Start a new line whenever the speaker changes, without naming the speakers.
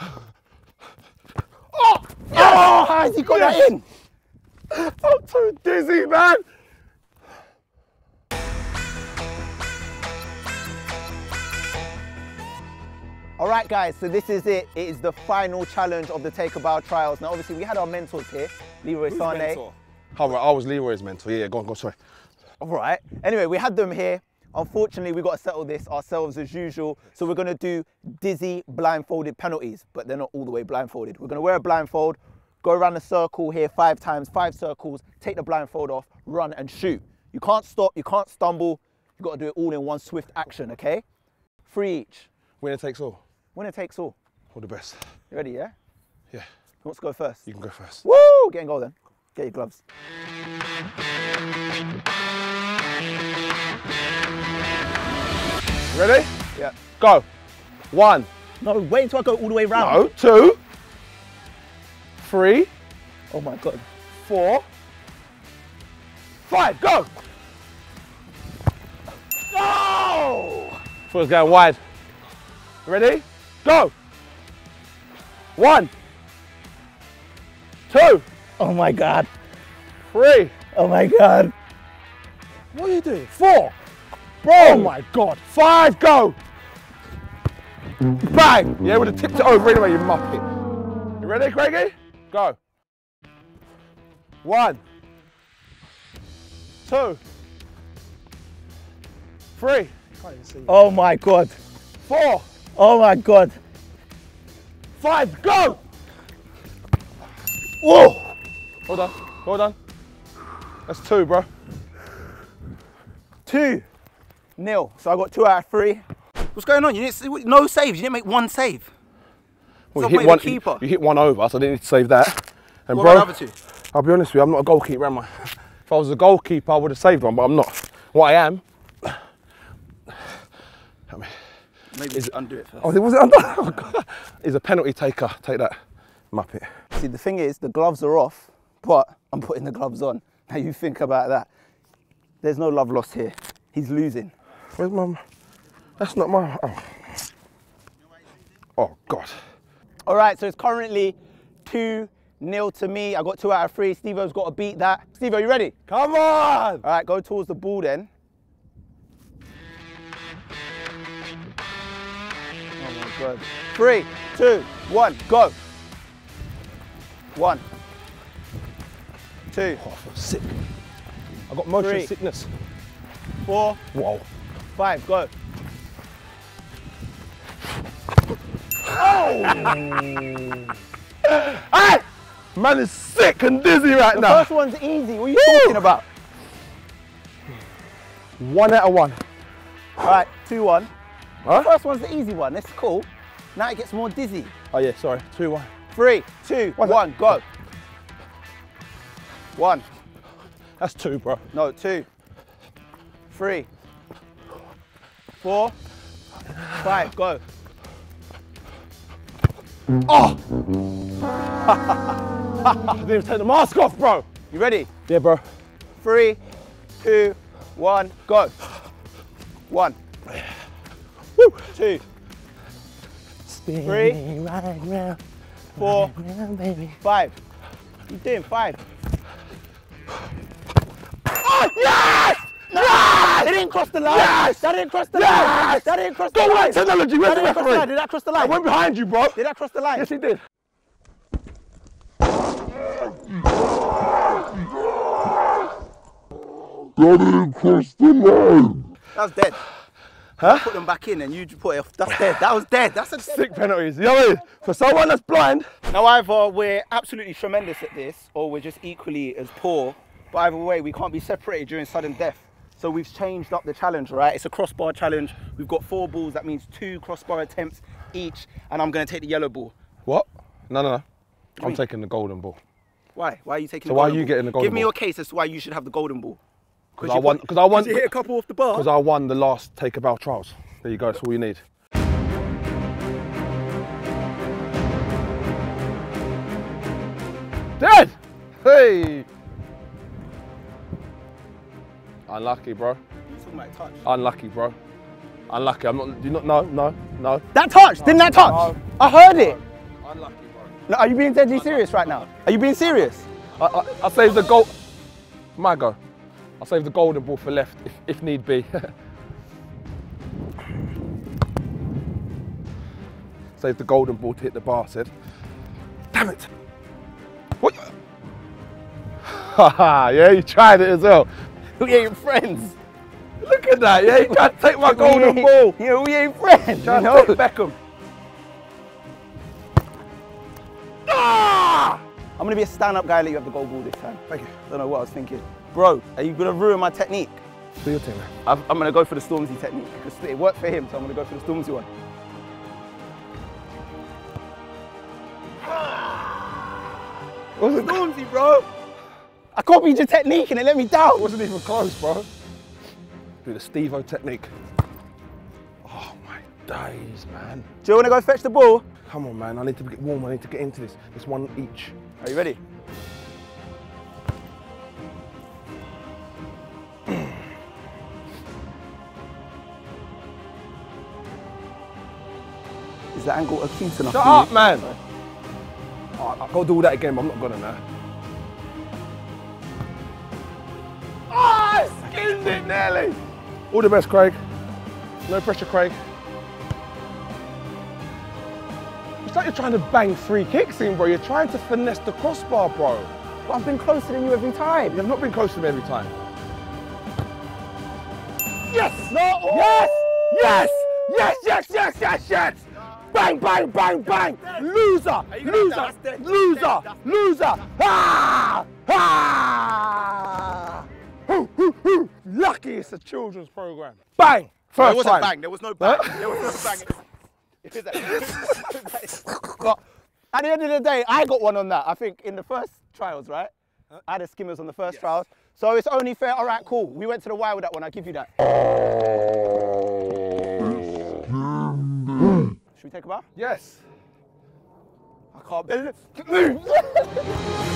Oh! Oh! How has he got that in?
I'm too dizzy, man.
All right, guys, so this is it. It is the final challenge of the Take a Bow trials. Now, obviously, we had our mentors here, Leroy Sane. Mentor?
Oh, right, I was Leroy's mentor. Yeah, Yeah, go on, go on, sorry.
All right. Anyway, we had them here. Unfortunately, we've got to settle this ourselves as usual. So we're going to do dizzy blindfolded penalties, but they're not all the way blindfolded. We're going to wear a blindfold, go around the circle here five times, five circles, take the blindfold off, run and shoot. You can't stop, you can't stumble. You've got to do it all in one swift action, okay? Three each.
Winner takes all.
Winner takes all.
All the best.
You ready, yeah?
Yeah,
Who wants to go first?
you can go first.
Woo! Get in goal then. Get your gloves.
Ready?
Yeah.
Go. One.
No, wait until I go all the way round.
No. Two. Three.
Oh my god.
Four. Five. Go. Go! It going wide. Ready? Go. One. Two.
Oh my god.
Three.
Oh my god.
What are you doing? Four. Bro. Oh my God. Five, go. Bang. Yeah, would have tipped it over anyway, you muppet. You ready, Craigie? Go. One. Two. Three.
Oh my god.
Four.
Oh my god.
Five, go.
Whoa.
Hold on. Hold on. That's two, bro.
Two. Nil. So I got two out of three. What's going on? You didn't see no saves. You didn't make one save.
Well, you, hit one,
keeper.
you hit one over, so I didn't need to save that. And
What
bro,
about the other two?
I'll be honest with you, I'm not a goalkeeper, am I? If I was a goalkeeper, I would have saved one, but I'm not. What I am. Help me.
Maybe undo it first.
Oh, was it undone? Oh, God. He's a penalty taker. Take that, Muppet.
See, the thing is, the gloves are off, but I'm putting the gloves on. Now you think about that. There's no love lost here. He's losing.
Where's my. That's not my. Oh, oh God.
All right, so it's currently 2 nil to me. I got two out of three. Steve has got to beat that. Steve, are you ready?
Come on!
All right, go towards the ball then. Oh my God. Three, two, one, go. One, two,
Oh, I feel sick. I got motion
Three.
sickness.
four,
Whoa.
Five, go. Oh!
Hey! Man is sick and dizzy right
The
now.
first one's easy. What are you talking about?
One out of one.
All right, two, one.
Huh?
The first one's the easy one. It's cool. Now it gets more dizzy.
Oh yeah, sorry. Two one.
Three, two,
One.
one, go. One,
That's two, bro.
no, two, three, four, five, go.
Oh! I didn't even take the mask off, bro.
You ready?
Yeah, bro.
Three, two, one, go. One,
Woo.
two, three, four, five. You doing five?
Oh, yes!
That didn't cross the line.
Yes!
That didn't cross the
Yes!
line. That didn't cross the
Go
line.
on, technology. Where's
That
the
didn't cross the
referee?
line. Did that cross the
I went behind you, bro.
Did that cross the line?
Yes, he did.
That didn't cross the line.
That was dead.
Huh?
Put them back in and you put it off. That's dead. That was dead. That's a dead.
Sick penalties. You know what I mean? For someone that's blind,
Now either we're absolutely tremendous at this or we're just equally as poor. But either way, we can't be separated during sudden death. So we've changed up the challenge, right? It's a crossbar challenge. We've got four balls. That means two crossbar attempts each. And I'm going to take the yellow ball.
what? No, no, no. I'm
mean?
taking the golden ball.
Why? Why are you taking
So
the
why are you
ball?
getting the golden
Give me your case as to why you should have the golden ball.
Because I won. Because I won.
hit a couple off the bar.
Because I won the last Take a Bow trials. There you go. That's all you need. Dead. Hey. Unlucky, bro.
You're talking about touch.
Unlucky, bro. Unlucky. I'm not. Do you not? No, no, no.
That touch! Didn't that touch?
No.
I heard it.
Unlucky, bro.
No, are you being deadly serious right now? Are you being serious?
I, I, I'll save the goal. My go. I'll save the golden ball for left if, if need be. save the golden ball to hit the bar, said. Damn it. What? Haha, yeah, you tried it as well.
We ain't friends.
Look at that, yeah, you can't take my golden ball.
Yeah, we ain't friends. You
Trying
know?
to take Beckham. Ah!
I'm gonna be a stand-up guy. Let you have the gold ball this time.
Thank you.
Don't know what I was thinking, bro. Are you gonna ruin my technique?
Do your thing, man.
I've, I'm gonna go for the Stormzy technique because it worked for him, so I'm gonna go for the Stormzy one.
Wasn't,
Stormzy, bro. I copied your technique and it let me down.
It wasn't even close, bro. Do the Stevo technique. Oh my days, man.
Do you wanna go fetch the ball?
Come on, man. I need to get warm. I need to get into this. It's one each.
Are you ready? Is the angle acute enough?
Shut up, man. Oh, I'll go do all that again, but I'm not gonna now. It nearly. All the best, Craig. No pressure, Craig. It's like you're trying to bang three kicks in, bro. You're trying to finesse the crossbar, bro.
But I've been closer than you every time.
You've not been close to me every time.
Yes! No!
Yes! Yes! Yes, yes, yes, yes, yes! Bang, bang, bang, bang! Loser! Loser! Loser! Loser! Ah! Ah! Lucky it's a children's program. Bang! First
There wasn't
time.
bang. There was no bang. There was no bang. It but at the end of the day, I got one on that. I think in the first trials, right? I had a skimmers on the first trials. So it's only fair. All right, cool. We went to the wire with that one. I'll give you that. Should we take a bow?
Yes.
I can't believe it.